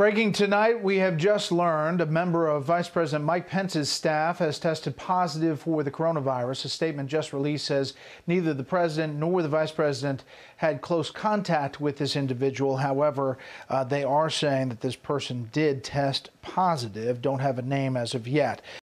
Breaking tonight, we have just learned a member of Vice President Mike Pence's staff has tested positive for the coronavirus. A statement just released says neither the president nor the vice president had close contact with this individual. However, uh, they are saying that this person did test positive, don't have a name as of yet.